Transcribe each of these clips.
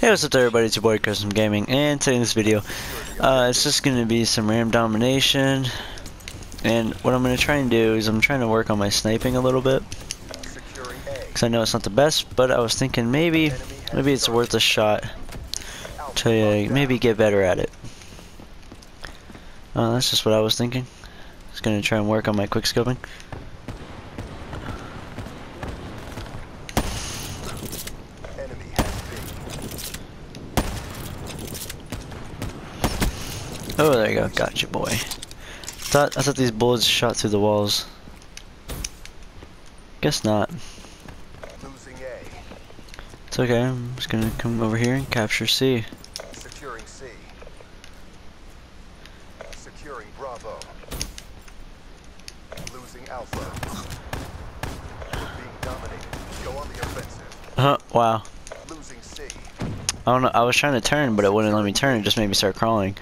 Hey what's up everybody, it's your boy Custom Gaming and today in this video uh, it's just going to be some RAM domination and what I'm going to try and do is I'm trying to work on my sniping a little bit because I know it's not the best but I was thinking maybe maybe it's worth a shot to uh, maybe get better at it. Uh, that's just what I was thinking. Just going to try and work on my quick Oh, there you go. Gotcha, boy. Thought I thought these bullets shot through the walls. Guess not. It's okay. I'm just gonna come over here and capture C. Securing C. Securing Bravo. Losing Alpha. Being dominated. Go on the offensive. Huh, wow. Losing C. I don't know. I was trying to turn, but it wouldn't let me turn. It just made me start crawling.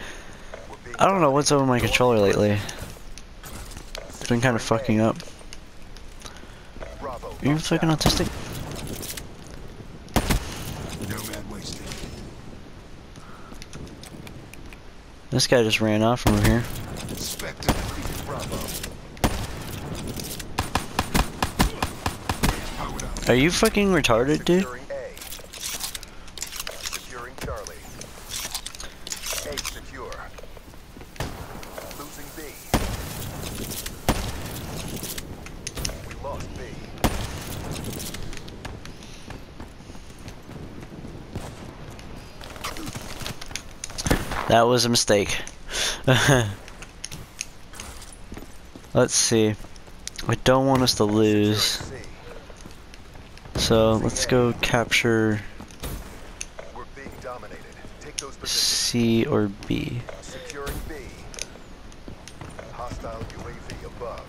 I don't know what's over my controller lately. It's been kind of fucking up. Are you fucking autistic? No man wasted. This guy just ran off from over here. Spectre defeated Bravo. Powered up. Are you fucking retarded, dude? Securing A. Securing Charlie. A secure. Losing B. We lost B. That was a mistake. Let's see. I don't want us to lose. So let's go capture We're being dominated. Take those positions. C or B. Securing B. Hostile UAV above.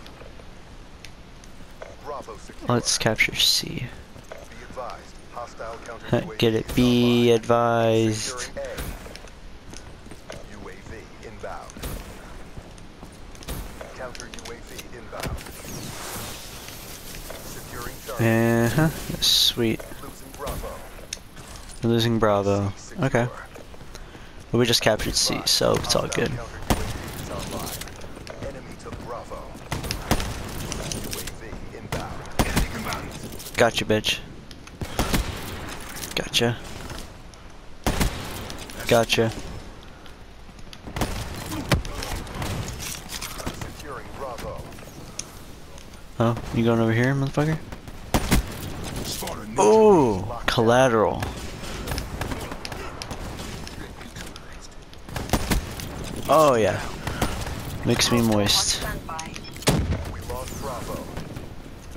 Bravo secure. Let's capture C. Be advised. Hostile counter UAV Get it, Be advised. Securing A. UAV inbound. Counter UAV inbound. Securing Charlie. Uh huh. Sweet. Losing Bravo. We're losing Bravo. Okay. But we just captured C, so it's all good. Gotcha, bitch. Gotcha. Gotcha. Securing Bravo. Oh, you going over here, motherfucker? Ooh, collateral. Oh yeah. Makes me moist.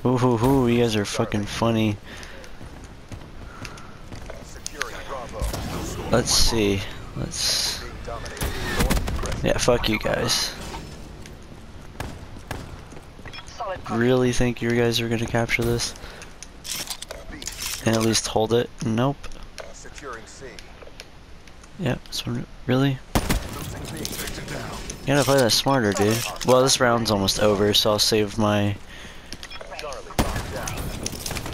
Ooh, hoo, hoo, you guys are fucking funny. Let's see. Let's. Yeah, fuck you guys. Really think you guys are gonna capture this? And at least hold it? Nope. Yep, so really? You gotta play that smarter, dude. Well, this round's almost over, so I'll save my. Charlie locked down.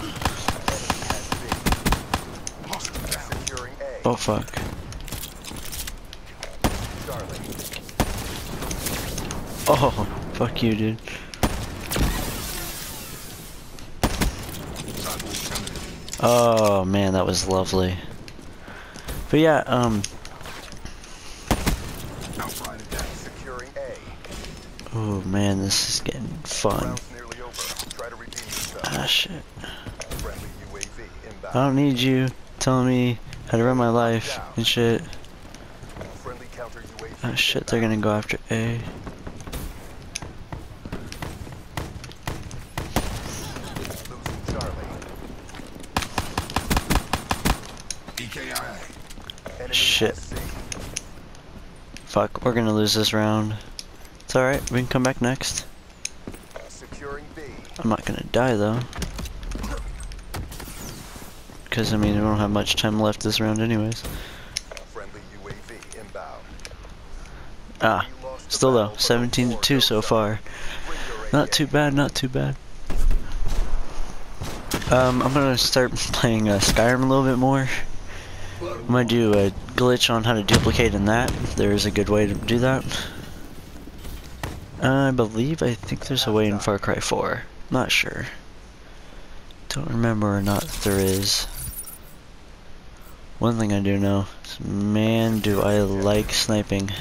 Enemy has B. Securing A. Oh fuck. Oh, fuck you, dude. Oh man, that was lovely. But yeah, um, oh man, this is getting fun. Ah shit. I don't need you telling me how to run my life and shit. Oh shit, they're gonna go after A. Shit. Fuck, we're gonna lose this round. It's alright, we can come back next. I'm not gonna die though. Because, I mean, we don't have much time left this round anyways. Ah, still though, 17 to 2 so far. Not too bad, not too bad. Um, I'm gonna start playing uh, Skyrim a little bit more. I'm gonna do a glitch on how to duplicate in that. There is a good way to do that. I believe, I think there's a way in Far Cry 4. Not sure. Don't remember or not if there is. One thing I do know is, man, do I like sniping.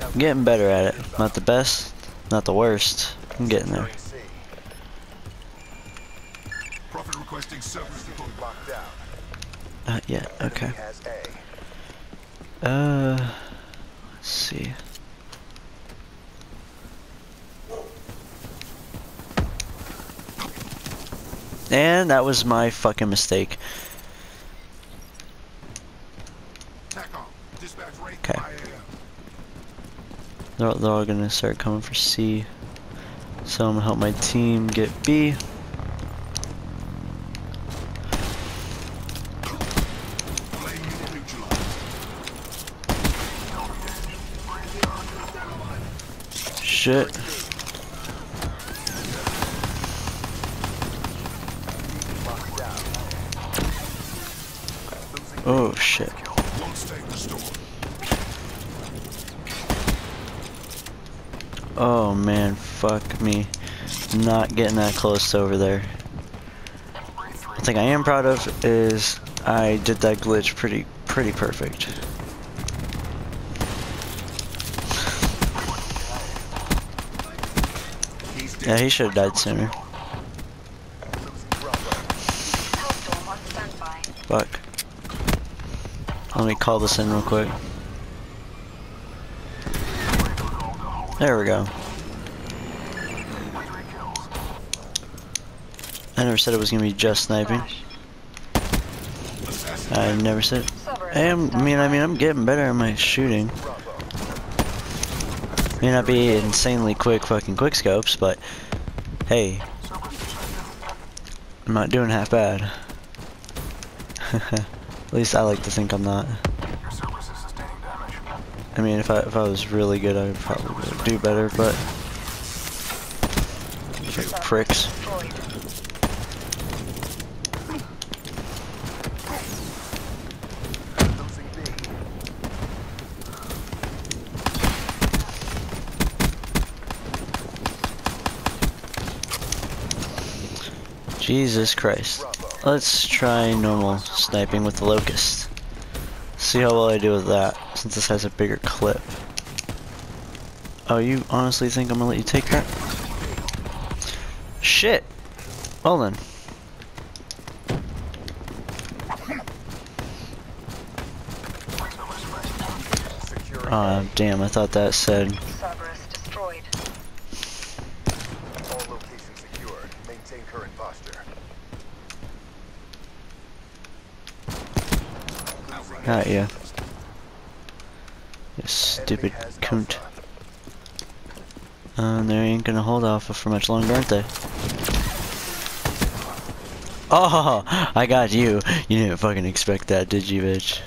I'm getting better at it. Not the best, not the worst. I'm getting there. Securing C. Prophet requesting service deployed. Locked down. Uh, yeah, okay. Enemy has A. Uh, let's see. And that was my fucking mistake. Okay. They're, they're all gonna start coming for C. So I'm gonna help my team get B. Flame unit neutralized. Shit. Locked down. Losing Oh shit. Oh man, fuck me. Not getting that close over there. One thing I am proud of is I did that glitch pretty pretty perfect. Yeah, he should have died sooner. Fuck. Let me call this in real quick. There we go. I never said it was gonna be just sniping. I never said. I am. I mean, I mean, I'm getting better at my shooting. May not be insanely quick fucking quick scopes, but hey, I'm not doing half bad. At least I like to think I'm not. I mean, if I if I was really good, I would probably do better, but pricks. Jesus Christ. Let's try normal sniping with the Locus. See how well I do with that, since this has a bigger clip. Oh, you honestly think I'm gonna let you take that? Shit! Well then. Securing Aw, damn, I thought that said Got A. You stupid has And Uh, they ain't gonna hold off for much longer, aren't they? Oh, I got you. You didn't fucking expect that, did you, bitch?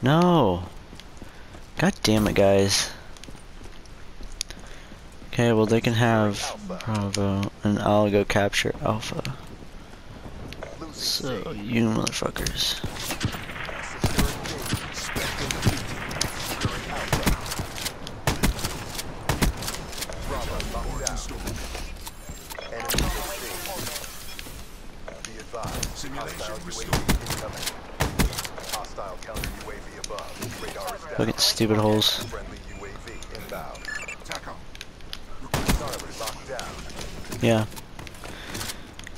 No. God damn it, guys. Okay, well they can have Bravo, and I'll go capture Alpha. So, you motherfuckers. Securing B. Securing Alpha. Bravo locked down. Enemy took C. Be advised. Simulation Hostile restored. UAV incoming. Hostile counter UAV above. Radar is down. Look at stupid holes. Yeah.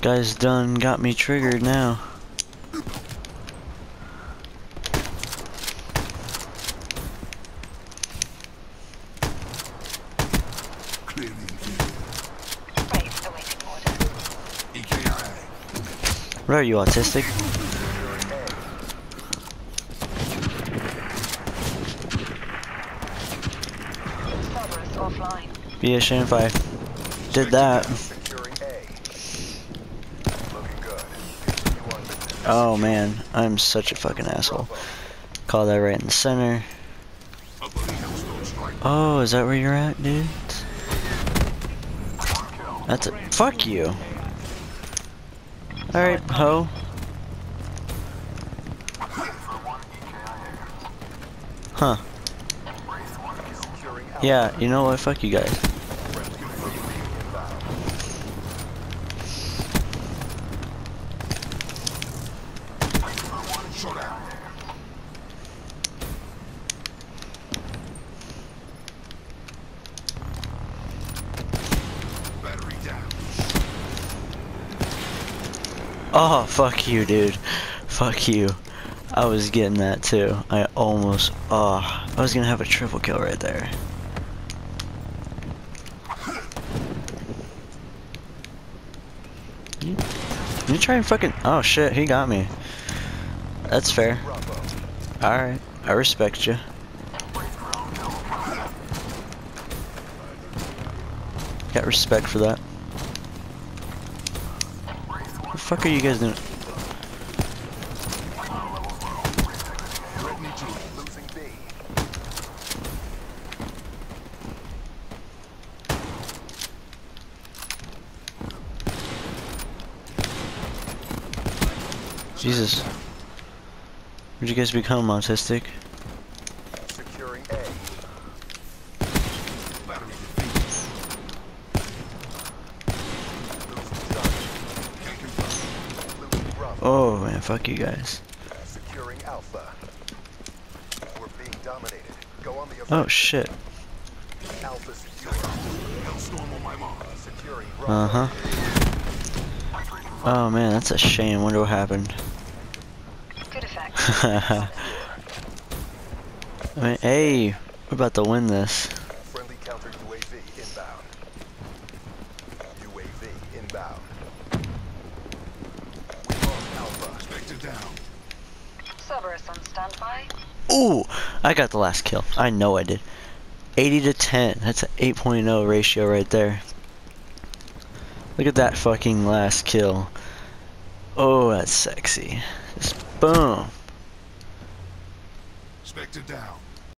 Guys done got me triggered now. What are you, autistic? Be ashamed if I did that. Oh man, I'm such a fucking asshole. Call that right in the center. Oh, is that where you're at, dude? That's a fuck you. Alright, ho. Huh. Yeah, you know what? Fuck you guys. Oh, fuck you, dude. Fuck you. I was getting that too. I almost. Oh, I was gonna have a triple kill right there. You, try and fucking. Oh shit, he got me. That's fair. Alright, I respect you. Got respect for that. Fuck are you guys doing? Jesus. Where'd you guys become autistic? Securing A. Battery defeated. Losing Charlie. Can confirm. Losing Bravo. Oh man, fuck you guys. Securing Alpha. We're being dominated. Go on the Oh shit. Alpha secure. Hellstorm on my mark. Securing Bravo. Uh huh. Oh man, that's a shame. Wonder what happened. Good effect. I mean, hey, we're about to win this. Friendly counter UAV inbound. UAV inbound. We lost Alpha. Spectre down. Cerberus on standby. Ooh, I got the last kill. I know I did. 80 to 10. That's an 8.0 ratio right there. Look at that fucking last kill. Oh, that's sexy. Just boom. Spectre down.